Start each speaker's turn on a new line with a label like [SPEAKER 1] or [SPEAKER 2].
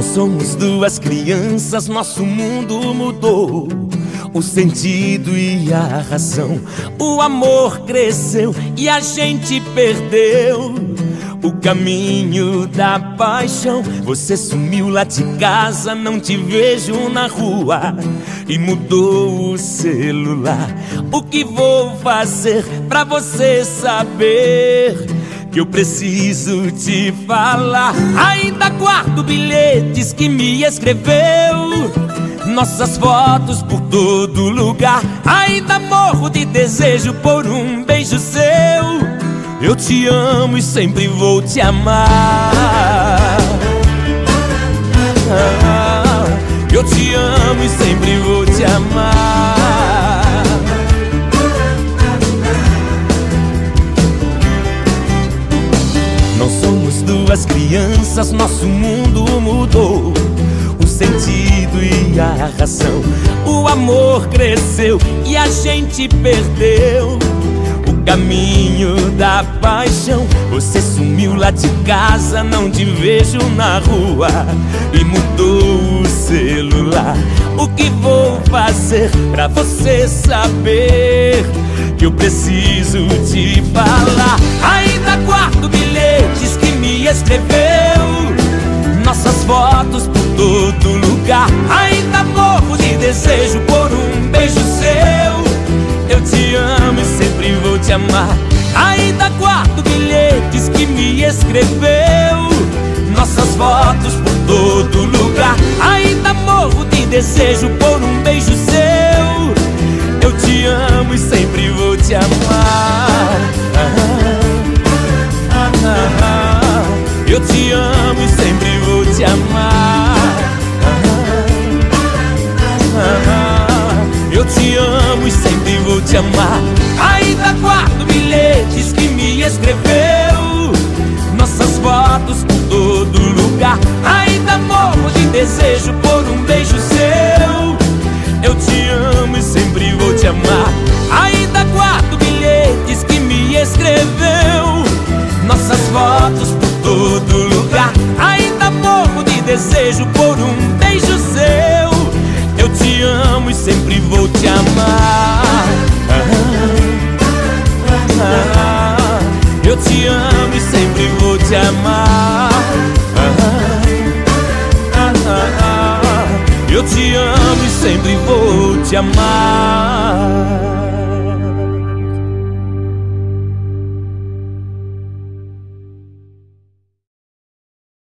[SPEAKER 1] somos duas crianças, nosso mundo mudou. O sentido e a razão, o amor cresceu e a gente perdeu o caminho da paixão. Você sumiu lá de casa, não te vejo na rua e mudou o celular. O que vou fazer pra você saber? Que eu preciso te falar. Ainda guardo bilhetes que me escreveu. Nossas fotos por todo lugar. Ainda morro de desejo por um beijo seu. Eu te amo e sempre vou te amar. Eu te amo e sempre vou duas crianças, nosso mundo mudou. O sentido e a razão, o amor cresceu e a gente perdeu caminho da paixão. Você sumiu lá de casa, não te vejo na rua e mudou o celular. O que vou fazer pra você saber que eu preciso te falar? Ainda guardo me escreveu, nossas fotos por todo lugar. Ainda morro de desejo por um beijo seu. Eu te amo e sempre vou te amar. Ainda guardo bilhetes que me escreveu. Nossas fotos por todo lugar. Ainda morro de desejo te amo e sempre vou te amar. Ainda guardo bilhetes que me escreveu. Nossas fotos por todo lugar. Ainda morro de desejo por um beijo seu. Eu te amo e sempre vou te amar. Ainda guardo bilhetes que me escreveu. Nossas fotos por todo lugar. Ainda morro de desejo por um e sempre vou te amar. Eu te amo e sempre vou te amar. Eu te amo e sempre vou te amar.